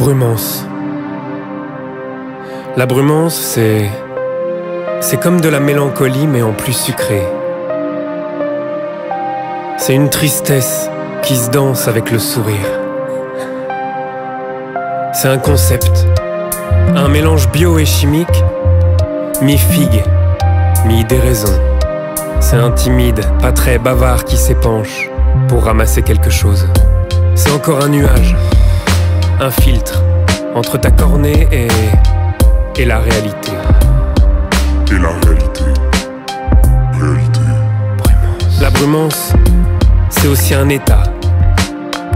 Brumance. La brumance, c'est. C'est comme de la mélancolie, mais en plus sucré. C'est une tristesse qui se danse avec le sourire. C'est un concept, un mélange bio et chimique, mi-figue, mi-déraison. C'est un timide, pas très bavard qui s'épanche pour ramasser quelque chose. C'est encore un nuage, un filtre entre ta cornée et, et la réalité. Et la réalité. Réalité. La brumance, c'est aussi un état,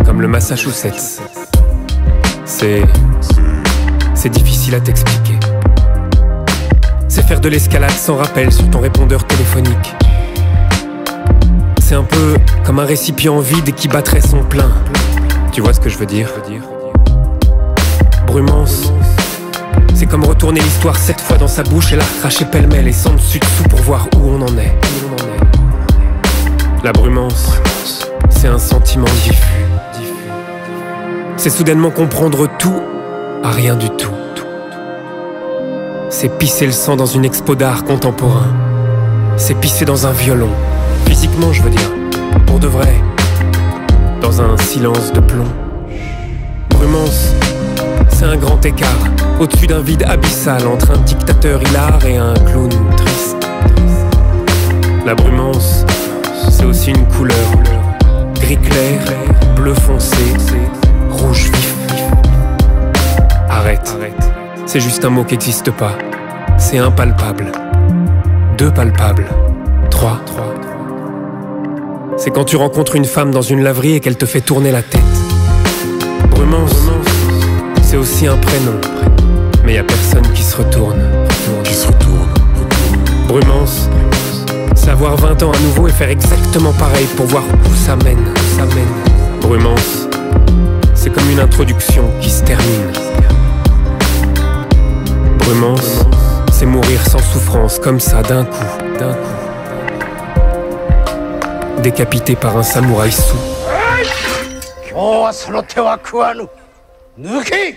comme le Massachusetts. C'est. C'est difficile à t'expliquer. C'est faire de l'escalade sans rappel sur ton répondeur téléphonique. C'est un peu comme un récipient vide qui battrait son plein. Tu vois ce que je veux dire? C'est comme retourner l'histoire sept fois dans sa bouche et la cracher pêle-mêle et sans dessus dessous pour voir où on en est. La brumance, c'est un sentiment diffus. C'est soudainement comprendre tout à rien du tout. C'est pisser le sang dans une expo d'art contemporain. C'est pisser dans un violon. Physiquement, je veux dire. Pour de vrai. Dans un silence de plomb. Brumance, c'est un grand écart. Au-dessus d'un vide abyssal entre un dictateur hilar et un clown triste. La brumance, c'est aussi une couleur. Gris clair, bleu foncé, rouge vif. Arrête. C'est juste un mot qui n'existe pas. C'est impalpable. Deux palpables. Trois. C'est quand tu rencontres une femme dans une laverie et qu'elle te fait tourner la tête. Brumance, c'est aussi un prénom. Mais y a personne qui se retourne. Qui se retourne. Brumance, c'est avoir 20 ans à nouveau et faire exactement pareil pour voir où ça mène. Ça mène. Brumance, c'est comme une introduction qui se termine. Brumance, c'est mourir sans souffrance, comme ça, d'un coup, d'un coup. Décapité par un samouraï sous. 抜け